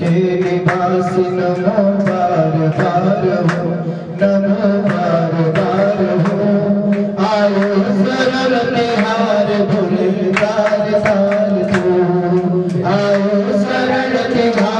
आयो सर त आयो सरल त